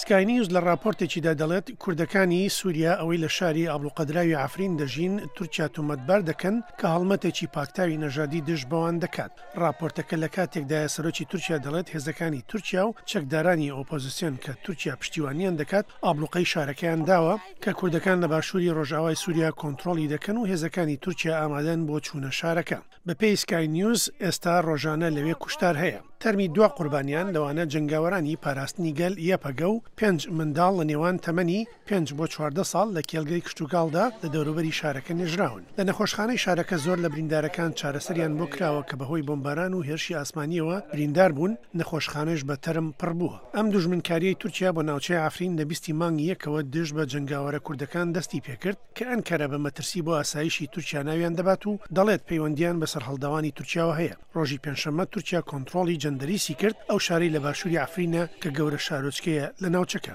سکای نیوز لە ڕاپۆرتێکیدا دەڵێت کوردەکانی سووریا ئەوەی لە شاری ئابلوقەدراوی ئافرین دەژین تورکیا تومەتبار دەکەن کە هەڵمەتێکی پاکتاوی نەژادی دژ بەوان دەکات ڕاپۆرتەکە لە کاتێکدایە سەرۆکی تورکیا دەڵێت هێزەکانی تورکیا و چەکدارانی ئۆپۆزیسیۆن کە تورکیا پشتیوانیان دەکات ئابلوقەی شارەکەیان داوە کە کوردەکان لە باشووری ڕۆژاوای سووریا کۆنتترۆلی دەکەن و هێزەکانی تورکیا ئامادەن بۆ چوونە شارەکە بەپێی سکای نیوز، ئێستا ڕۆژانە لەوێ کوشتار هەیە. تەرمی دوا قوربانیان، لەوانە جەنگاوەرانی پاراستنی گەل، یەپەگە، و پێنج منداڵ لە نێوان تەمەنی پێنج بۆ چواردە ساڵ لە کێڵگەی کشتوکاڵدا لە دەوروبەری شارەکە نێژراون. لە نەخۆشخانەی شارەکە زۆر لە بریندارەکان چارەسەریان بۆ کراوە کە بەهۆی بۆمباران و هێرشی ئاسمانییەوە بریندار بوون، نەخۆشخانەش بە تەرم پڕ بووە. ئەم دوژمنکارییەی تورکیا بۆ ناوچەی عەفرین لە بیستی مانگی یەکەوە دژ بە جەنگاوەرە کوردەکان دەستی پێکرد، کە ئەنکەرە بە مەترسی بۆ ئاسایشی تورکیا ناویان دەبات و دەڵێت پەیوەندییان بە سەرهەڵداوانی تورکیاوە هەیە. ڕۆژی پێنجشەممە تورکیا کۆنتڕۆڵی جەندەریسی کرد، ئەو شارەی لە باشووری عەفرینە کە گەورە شارۆچکەیە لە ناوچەکە.